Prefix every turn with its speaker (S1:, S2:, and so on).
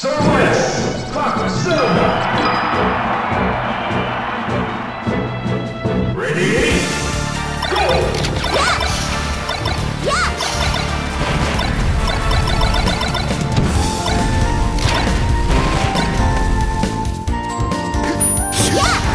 S1: Serve west, clock with silver. Ready? Go! Yeah!